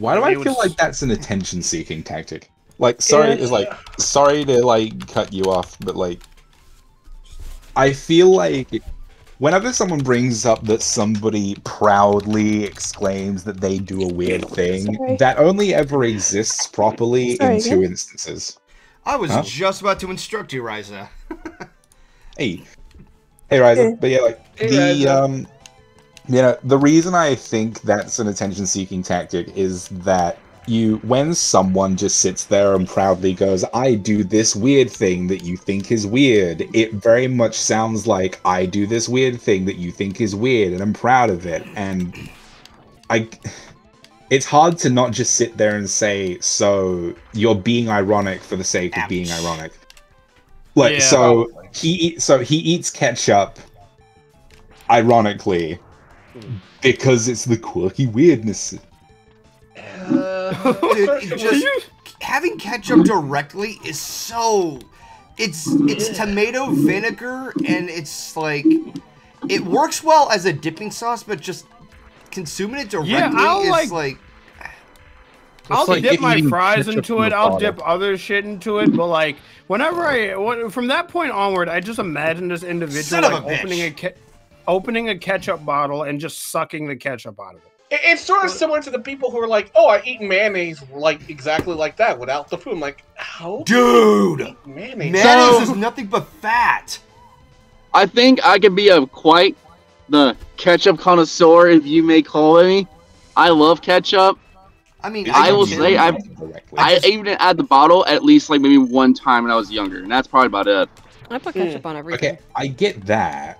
Why do I feel like that's an attention-seeking tactic? Like, sorry, Yeah. is like, sorry to like cut you off, but like, I feel like whenever someone brings up that somebody proudly exclaims that they do a weird thing, Sorry. that only ever exists properly Sorry, in two again? instances. I was Huh? just about to instruct you, Riza. Hey, hey, Riza. Hey. But yeah, like Hey, the Ryza. um, you know, the reason I think that's an attention-seeking tactic is that you, when someone just sits there and proudly goes, "I do this weird thing that you think is weird," it very much sounds like I do this weird thing that you think is weird, and I'm proud of it. And I, it's hard to not just sit there and say, "So you're being ironic for the sake of being ironic." Like Yeah. so, he so he eats ketchup ironically because it's the quirky weirdness Uh, Dude, just having ketchup directly is so. It's it's tomato vinegar and it's like it works well as a dipping sauce, but just consuming it directly Yeah, I'll, is like- like, I'll like dip my fries into it. I'll dip other shit into it. But like, whenever I from that point onward, I just imagine this individual Son of a like, opening a bitch. ke- opening a ketchup bottle and just sucking the ketchup out of it. it- it's sort of similar to the people who are like, "Oh, I eat mayonnaise like exactly like that without the food." I'm like, how? dude, eat mayonnaise. mayonnaise So- is nothing but fat. I think I could be a quite the ketchup connoisseur if you may call me. I love ketchup. I mean, I will say I've- directly. I even add the bottle at least like maybe one time when I was younger, and that's probably about it. I put ketchup hmm. on everything. okay i get that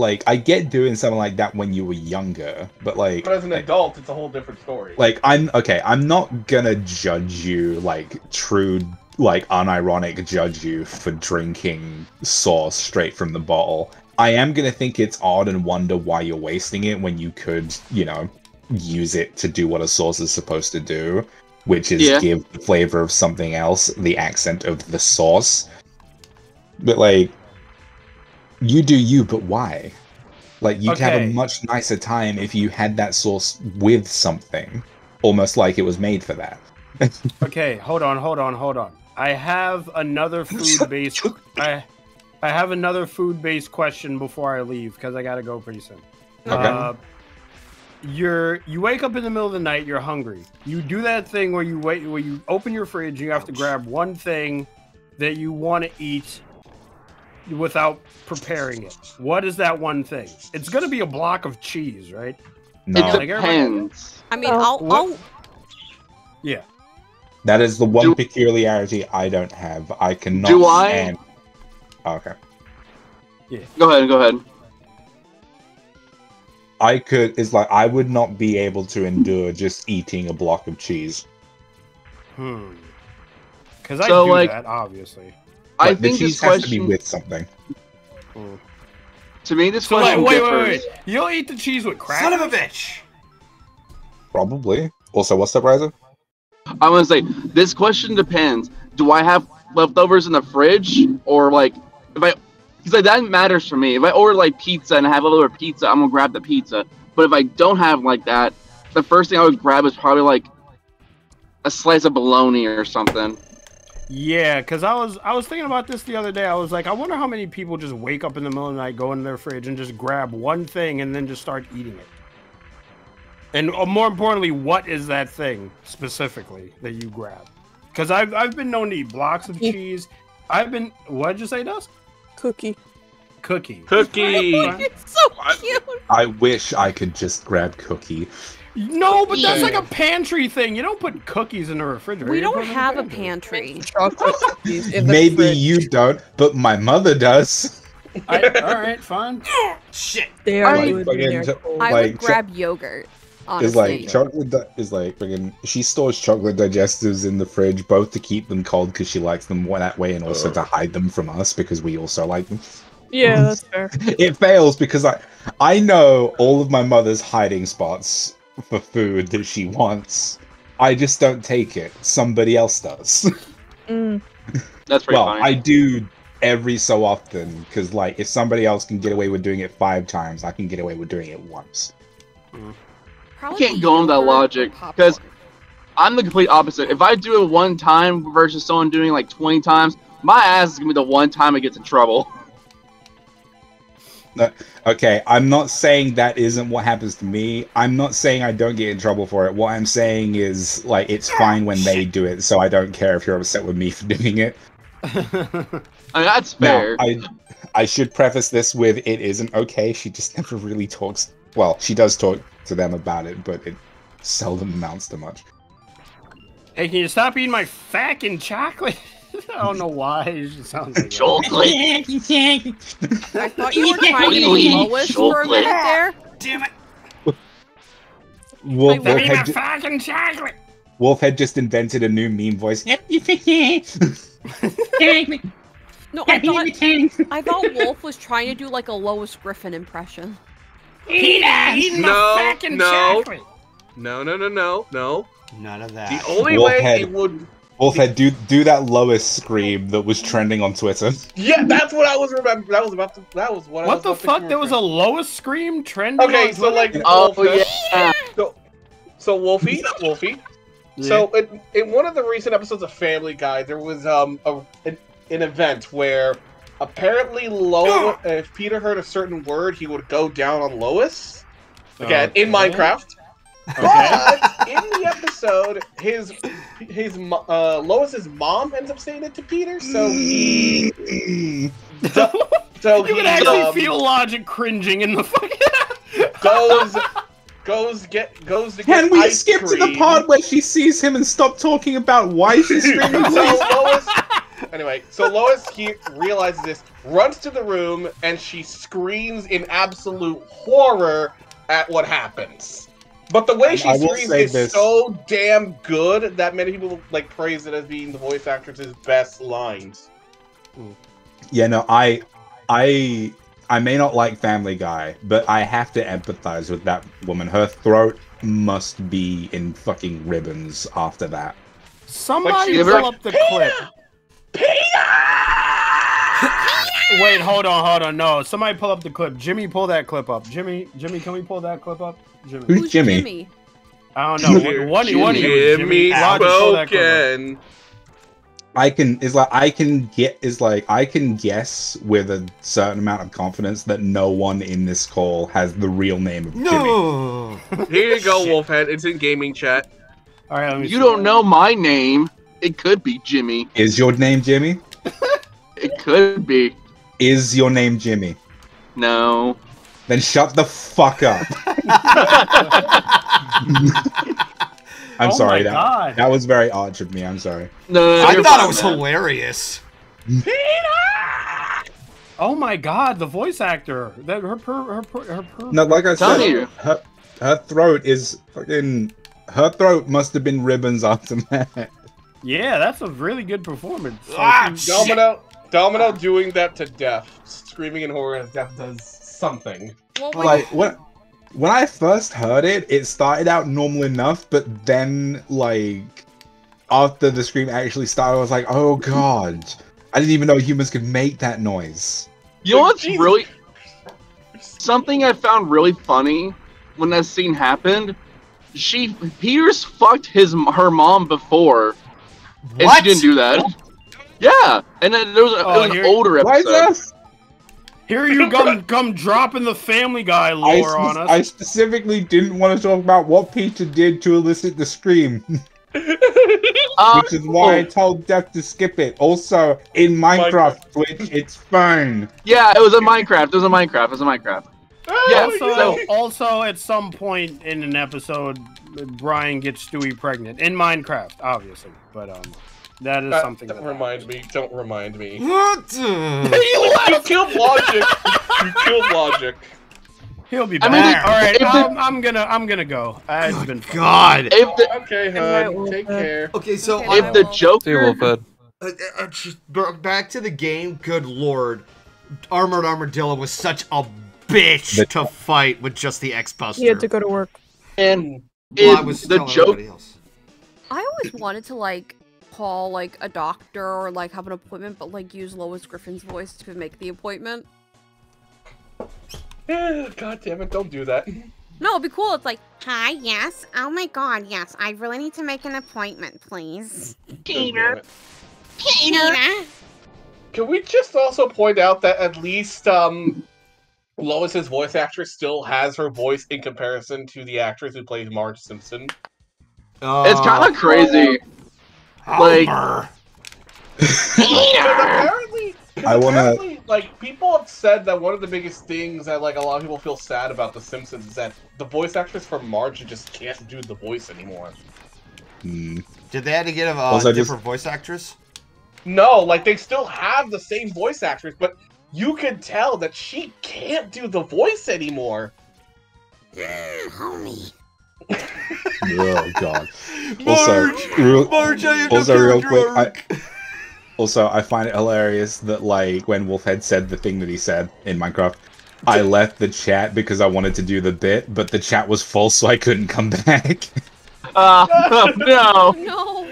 like i get doing something like that when you were younger but like But as an adult, it's a whole different story. like i'm okay i'm not gonna judge you like true like unironic judge you for drinking sauce straight from the bottle i am gonna think it's odd and wonder why you're wasting it when you could you know use it to do what a sauce is supposed to do which is Yeah. give the flavor of something else the accent of the sauce but like you do you but why like you'd have a much nicer time if you had that source with something almost like it was made for that Okay, hold on, hold on, hold on. I have another food based. I I have another food based question before I leave because I gotta go pretty soon. Okay. Uh, you're you wake up in the middle of the night. You're hungry. You do that thing where you wait, where you open your fridge. You have to grab one thing that you want to eat without preparing it. What is that one thing? It's gonna be a block of cheese, right? no it depends. I mean, Oh. I'll, I'll Yeah. that is the one Do- peculiarity i don't have i cannot Do I? stand- Oh, okay Go ahead, go ahead. i could it's like i would not be able to endure just eating a block of cheese Hmm. Because I So, do like- that, obviously. I the think cheese this has to be with something hmm. to me this So like, question wait, differs. wait, wait. You'll eat the cheese with crackers? Son of a bitch. probably also what's up riser I'm gonna say this question depends. Do I have leftovers in the fridge, or like if I, because like that matters for me. If I order like pizza and I have leftover pizza, I'm gonna grab the pizza. But if I don't have like that, the first thing I would grab is probably like a slice of bologna or something. Yeah, because I was I was thinking about this the other day. I was like, I wonder how many people just wake up in the middle of the night, go in their fridge, and just grab one thing and then just start eating it. And uh, more importantly, what is that thing specifically that you grab? Because I've I've been known to eat blocks of cheese. I've been what'd you say, Dust? Cookie. Cookie. Cookie. it's so cute. i wish i could just grab cookie No, but that's like a pantry thing. You don't put cookies in the refrigerator. We don't put them in the have a pantry. pantry. Chocolate cookies in the maybe fridge. you don't but my mother does I, all right, fine. Shit. They are Like, good fucking they're cho- cold. I would grab yogurt. Honestly. is like chocolate is like friggin' she stores chocolate digestives in the fridge both to keep them cold because she likes them that way and also to hide them from us because we also like them Yeah, that's fair. it fails because i i know all of my mother's hiding spots for food that she wants i just don't take it somebody else does Mm. That's pretty well funny. i do every so often because like if somebody else can get away with doing it five times i can get away with doing it once Probably can't go on that logic, because I'm the complete opposite. If I do it one time versus someone doing like 20 times, my ass is gonna be the one time it gets in trouble. Okay, I'm not saying that isn't what happens to me. I'm not saying I don't get in trouble for it. What I'm saying is like it's ah, fine when they do it, so I don't care if you're upset with me for doing it. I mean, that's Now, fair. I I should preface this with it isn't okay. She just never really talks. Well, she does talk to them about it, but it seldom amounts to much. Hey, can you stop eating my fucking chocolate? I don't know why. It just sounds like Chocolate. I thought you were trying to be Lois for a minute there. Damn it! Wolf, Wait, Wolf, had ju- fucking chocolate. Wolf had just invented a new meme voice. No, I thought I thought Wolf was trying to do like a Lois Griffin impression. Eating, eating No, fucking no. chocolate. No, no, no, no, no. None of that. The only Wolf way head. it would. Wolf do do that Lois scream that was trending on Twitter. Yeah, that's what I was remember. That was about to. That was what. I What was the about to fuck? There was a remember. Lois scream trending. Okay, on so like. Oh Wolf- yeah. So, so Wolfie, Wolfie. So in, in one of the recent episodes of Family Guy, there was um a, an, an event where apparently Lois, if Peter heard a certain word, he would go down on Lois. Again, in Okay. Minecraft. Okay. But in the episode, his his uh, Lois's mom ends up saying it to Peter. So he so you he can actually um, feel logic cringing in the fucking. goes goes get goes to get Can we ice skip to the part where she sees him and stop talking about why she's screaming? so Lois, anyway, so Lois he realizes this, runs to the room, and she screams in absolute horror at what happens. But the way she I screams is this. so damn good that many people like praise it as being the voice actor's best lines. Hmm. Yeah, no, I, I, I may not like Family Guy, but I have to empathize with that woman. Her throat must be in fucking ribbons after that. Somebody pull up the clip. Wait, hold on, hold on. No, somebody pull up the clip. Jimmy, pull that clip up. Jimmy, Jimmy, can we pull that clip up? Jimmy. Who's Who's Jimmy? Jimmy? I don't know. One, one, one of you, is Jimmy. Roger, pull that clip up. spoken. I can is like I can get is like I can guess with a certain amount of confidence that no one in this call has the real name of Jimmy. Here you go, Wolfhead. It's in gaming chat. All right, let me You see. don't know my name. It could be Jimmy. Is your name Jimmy? It could be. Is your name Jimmy? No. Then shut the fuck up. I'm Oh sorry. my That, God. that was very arch of me. I'm sorry. No. I you're thought it was man. hilarious. Oh my God, the voice actor. That her per, her per, her per. No, like I said, you. her her throat is fucking. Her throat must have been ribbons after that. Yeah, that's a really good performance. Ah, Like, shit. Domino, Domino doing that to death, screaming in horror as death does something. Well, like when when I first heard it, it started out normal enough, but then like after the scream actually started, I was like, oh god, I didn't even know humans could make that noise. You know what's Jesus. really something I found really funny when that scene happened? She Peters fucked his her mom before, and she didn't do that. Yeah, and then there was, a, Oh, it was you're- an older episode. Why is this? Here you come, come dropping the Family Guy I, lore on us. I specifically didn't want to talk about what Peter did to elicit the scream, Um, which is why I told Death to skip it. Also, in Minecraft, Minecraft. Twitch, it's fine. yeah, it was a Minecraft. It was a Minecraft. It was a Minecraft. Yeah, also, so- also at some point in an episode, Brian gets Stewie pregnant in Minecraft, obviously. But um, that is Uh, something. don't that remind me. Don't remind me. What? Uh, you killed logic. You killed logic. He'll be I back. mean, All right, if the- I'm, I'm gonna, I'm gonna go. Uh, it's been fun. God. If the Okay, Alright, hon. well, Take uh, care. Okay, so Okay, if I, the well- Joker, See you, Wolfhead. uh, uh, back to the game. Good lord, Armored Armadillo was such a bitch The- to fight with just the X Buster. He had to go to work. and Well, I was the telling joke, else. I always wanted to like call like a doctor or like have an appointment, but like use Lois Griffin's voice to make the appointment. God damn it! Don't do that. No, it'd be cool. It's like, hi, yes. Oh my god, yes. I really need to make an appointment, please. Peter. Peter. Can we just also point out that at least um, Lois's voice actress still has her voice in comparison to the actress who plays Marge Simpson? It's kind of crazy. Like- Homer. Because I wanna- apparently, like people have said that one of the biggest things that like a lot of people feel sad about The Simpsons is that the voice actress for Marge just can't do the voice anymore. Hmm. Did they had to get a uh, Also, just- different voice actress? No, like they still have the same voice actress, but you can tell that she can't do the voice anymore. Homie. Oh god. Also, Marge, real- Marge, I also real character quick, I- Also, I find it hilarious that like when Wolfhead said the thing that he said in Minecraft, I left the chat because I wanted to do the bit, but the chat was full, so I couldn't come back. Uh, no. No.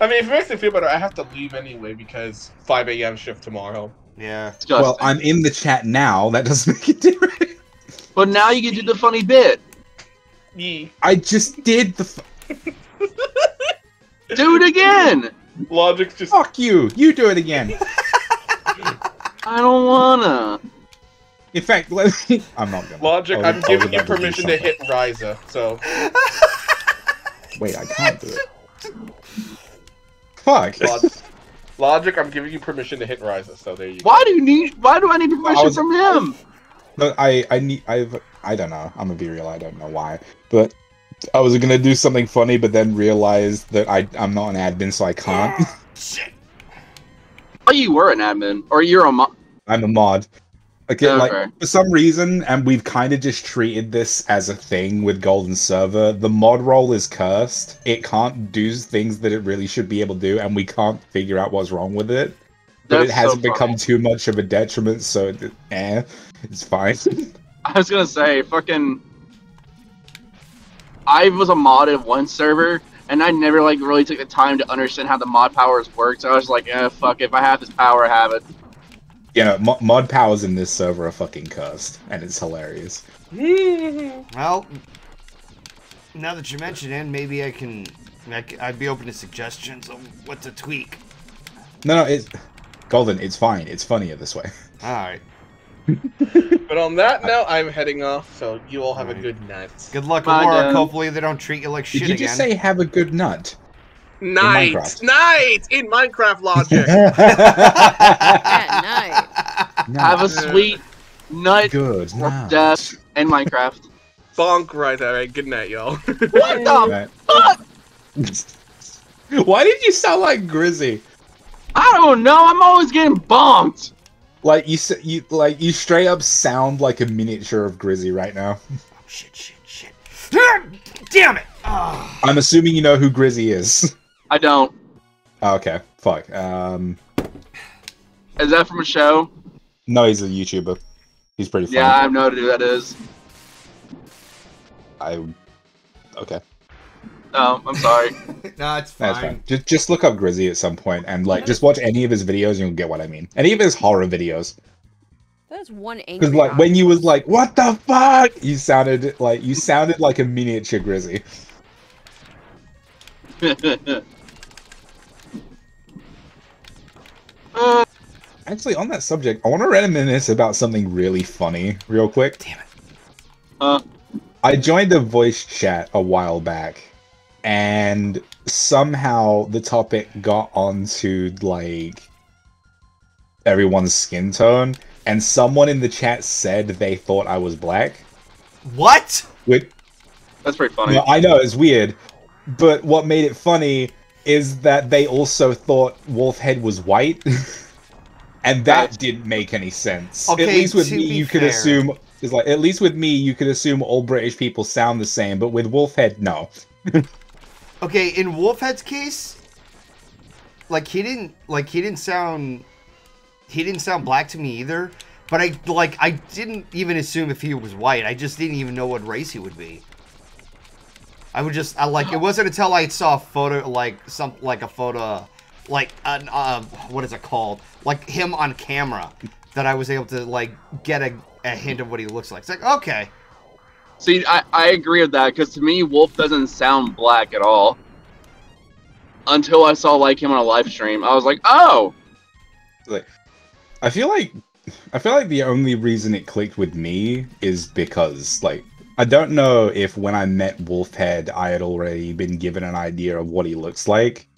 I mean, if it makes me feel better, I have to leave anyway because 5 a.m. shift tomorrow. Yeah. Disgusting. well, I'm in the chat now. That doesn't make it different. But now you can do the funny bit. Yee. I just did the. F- Do it again. Logic's just. Fuck you! You do it again. I don't wanna. In fact, let me. I'm not gonna. Logic, I was- I'm giving you about to permission to hit Riza. so. Wait, I can't do it. Fuck. Log- Logic, I'm giving you permission to hit Riza. so there you go. Why do you need? Why do I need permission was- from him? No, I I need I've I don't know. I'm gonna be real. I don't know why, but I was gonna do something funny, but then realized that I I'm not an admin, so I can't. Shit. Oh, you were an admin, or you're a mod. I'm a mod. Okay, Okay. like for some reason, and we've kind of just treated this as a thing with Golden Server. The mod role is cursed. It can't do things that it really should be able to do, and we can't figure out what's wrong with it. But That's it hasn't so become too much of a detriment, so it, eh, it's fine. I was gonna say, fucking. I was a mod of one server, and I never like really took the time to understand how the mod powers worked. So I was like, eh, fuck. If I have this power, I have it. you know, mo- mod powers in this server are fucking cursed, and it's hilarious. Well, now that you mention it, maybe I can. I'd be open to suggestions on what to tweak. No, no, it's Golden. It's fine. It's funnier this way. All right. But on that note, I'm heading off, so you all have a good night. Good luck Bye, at work. Dan. Hopefully they don't treat you like shit Did you again. just say have a good nut? Night! Minecraft. Night! In Minecraft logic! At night. Have a sweet night. good or nut. death in Minecraft. Bonk right, alright. Good night, y'all. what the fuck? Why did you sound like Grizzy? I don't know. I'm always getting bonked. Like you, s- you like you straight up sound like a miniature of Grizzy right now. shit, shit, shit. Ah, Damn it! Ah. I'm assuming you know who Grizzy is. I don't. Oh, okay, fuck. Um, Is that from a show? no, he's a YouTuber. He's pretty funny. Yeah, I have no idea who that is. I. Okay, No, I'm sorry. no, it's that's fine. fine. Just just look up Grizzy at some point and like just watch any of his videos and you'll get what I mean. Any of his horror videos. That's one angry. Because like eye. when you was like, "What the fuck," you sounded like you sounded like a miniature Grizzy. Uh, Actually, on that subject, I want to reminisce about something really funny, real quick. Damn it. uh, I joined a voice chat a while back, and somehow the topic got onto like everyone's skin tone, and someone in the chat said they thought I was black. What? Which that's pretty funny. Well, I know it's weird, but what made it funny is that they also thought Wolfhead was white, and that Right. didn't make any sense. Okay, at least with me, be you could assume is like at least with me, you could assume all British people sound the same, but with Wolfhead, no. Okay, in Wolfhead's case, like he didn't like he didn't sound he didn't sound black to me either. But I like I didn't even assume if he was white. I just didn't even know what race he would be. I would just I like it wasn't until I saw a photo like some like a photo like an uh, what is it called like him on camera that I was able to like get a, a hint of what he looks like. It's like okay, See, I, I agree with that because to me, Wolf doesn't sound black at all. Until I saw like him on a live stream, I was like, oh, Like, I feel like I feel like the only reason it clicked with me is because like I don't know if when I met Wolfhead I had already been given an idea of what he looks like.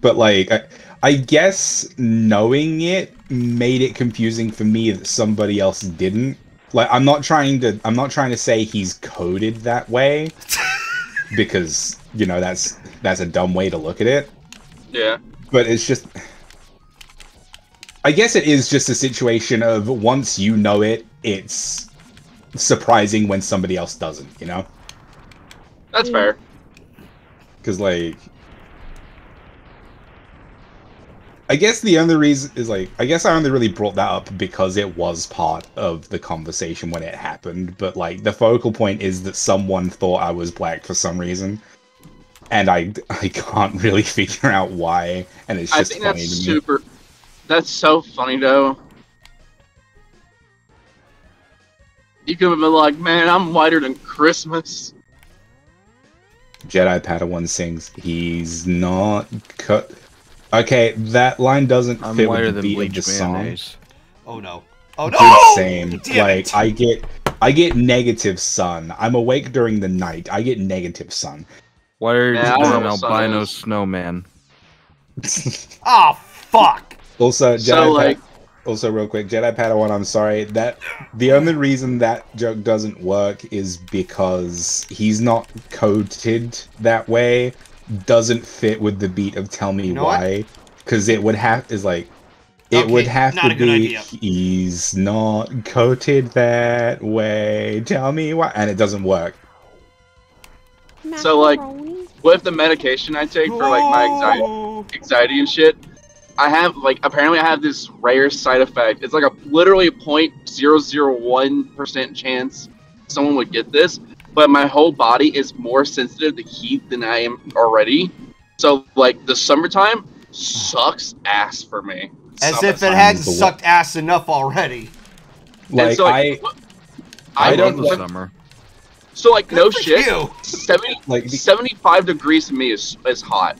But like I, I guess knowing it made it confusing for me that somebody else didn't. Like I'm not trying to I'm not trying to say he's coded that way because, you know, that's that's a dumb way to look at it yeah. but it's just i guess it is just a situation of once you know it it's surprising when somebody else doesn't you know That's fair. because like i guess the only reason is like i guess i only really brought that up because it was part of the conversation when it happened but like the focal point is that someone thought i was black for some reason and i i can't really figure out why and it's I just funny that's to me super. That's so funny though. You could have been like, man, I'm whiter than Christmas. Jedi Padawan sings, he's not cut. Okay, that line doesn't I'm fit with the than beat of the bleach song. mayonnaise. Oh no. Oh Dude, no! same. Damn like it. I get, I get negative sun. I'm awake during the night. I get negative sun. Whiter Yeah, I than an albino is. snowman. Oh fuck! also, Jedi. So, Pa- like- also, real quick, Jedi Padawan. I'm sorry that the only reason that joke doesn't work is because he's not coded that way. Doesn't fit with the beat of "Tell Me You know? Why," because it would have is like it Okay, would have to be idea. he's not coated that way. Tell me why, and it doesn't work. So, like, What if the medication I take for like my anxiety, anxiety and shit? I have like apparently I have this rare side effect. It's like a literally a point zero zero one percent chance someone would get this, but my whole body is more sensitive to heat than I am already. So like the summertime sucks ass for me. As Summer- if it Summertime hadn't is the sucked ass enough already. and Like so, I, I, I love don't the summer. so like no Good for shit. you. 70, like the- 75 degrees to me is is hot.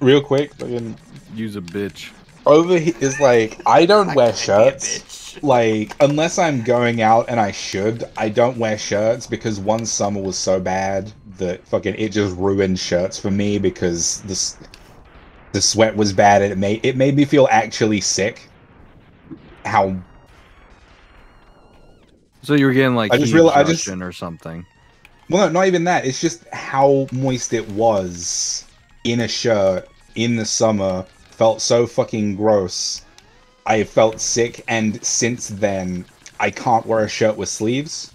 real quick. fucking- Use a bitch. Over he- is like I don't I wear can't be a shirts. Like unless I'm going out and I should, I don't wear shirts because one summer was so bad that fucking it just ruined shirts for me because this the sweat was bad and it made it made me feel actually sick. How So you were getting like I just heat I just- or something. Well, no, not even that. It's just how moist it was in a shirt in the summer. Felt so fucking gross. I felt sick, and since then, I can't wear a shirt with sleeves.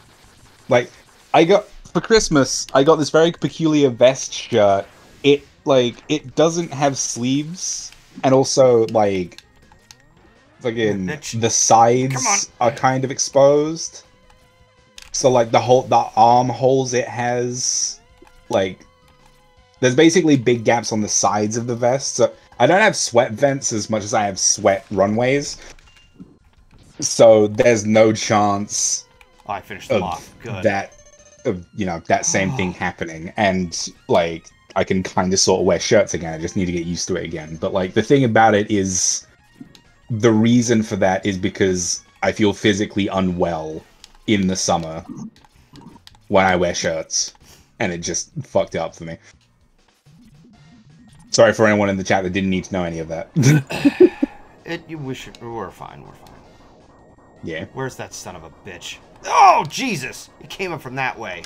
Like, I got for Christmas, I got this very peculiar vest shirt. It like it doesn't have sleeves, and also like, Bitch. the sides are kind of exposed. So like the whole the armholes it has, like there's basically big gaps on the sides of the vest. So I don't have sweat vents as much as I have sweat runways. So there's no chance I finished them of off. Good. that of you know that same thing happening and like i can kind of sort of wear shirts again i just need to get used to it again but like the thing about it is the reason for that is because i feel physically unwell in the summer when i wear shirts and it just fucked up for me sorry for anyone in the chat that didn't need to know any of that It, you, we should, we're fine. We're fine. yeah Where's that son of a bitch? Oh Jesus! It came up from that way.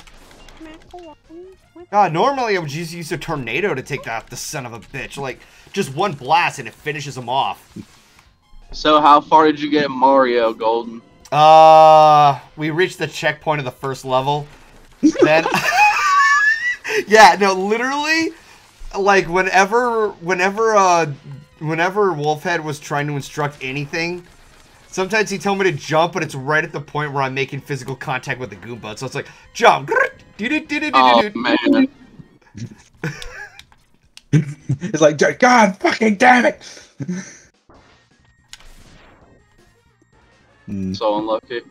God, normally I would just use a tornado to take out the son of a bitch. Like just one blast and it finishes him off. So how far did you get Mario Golden? Uh, we reached the checkpoint of the first level. Then, yeah, no, literally, like whenever, whenever, uh, whenever Wolfhead was trying to instruct anything, sometimes he'd tell me to jump, but it's right at the point where I'm making physical contact with the Goomba. So it's like jump. Oh man. it's like god fucking damn it. So unlucky.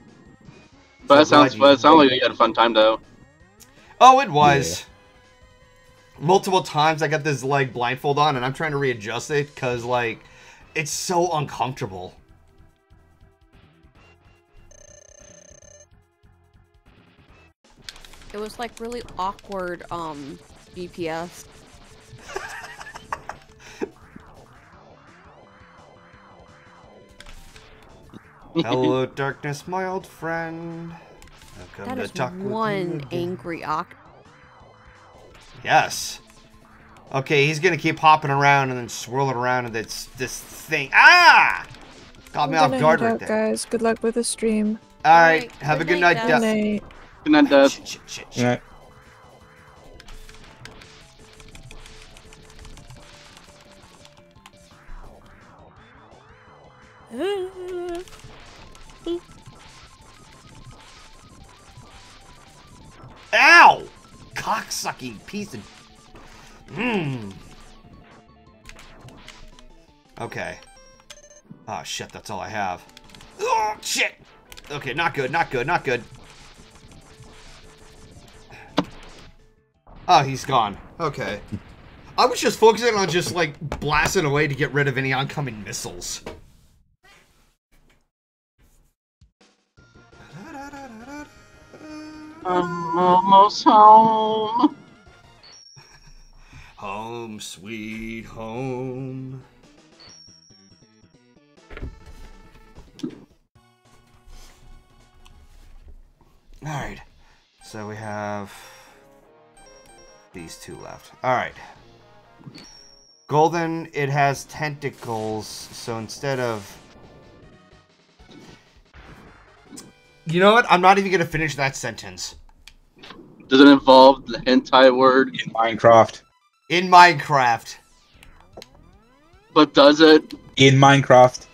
But that sounds. But it sounds like you had a fun time though. Oh, it was. Multiple times I got this like blindfold on and I'm trying to readjust it because like it's so uncomfortable. It was like really awkward um GPS. Hello, darkness, my old friend. I've come That to is talk one angry oct. Yes. Okay, he's gonna keep hopping around and then swirling around and this this thing. Ah! Got me I'm off guard right out, there. guys. Good luck with the stream. All right, Alright, have a good good night, night, Good. Death. night. And then uh, Shit, shit, shit, shit. Yeah. Cocksucking piece of. Mmm. Okay. Oh shit, that's all I have. Oh shit! Okay, not good, not good, not good. Oh, he's gone. Okay. I was just focusing on just like blasting away to get rid of any oncoming missiles. I'm almost home. Home, sweet home. Alright. So we have these two left. Alright. Golden, it has tentacles, so instead of. You know what? I'm not even gonna finish that sentence. Does it involve the hentai word? In Minecraft. In Minecraft. But does it? In Minecraft.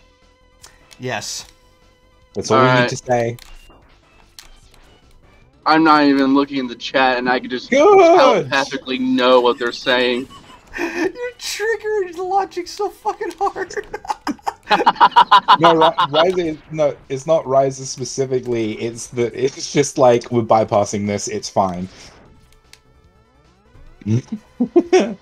Yes. That's all we Alright. need to say. I'm not even looking in the chat, and I can just Good. telepathically know what they're saying. You're triggering the logic so fucking hard. no, Ryza. No, it's not Ryza specifically. It's that it's just like we're bypassing this. It's fine.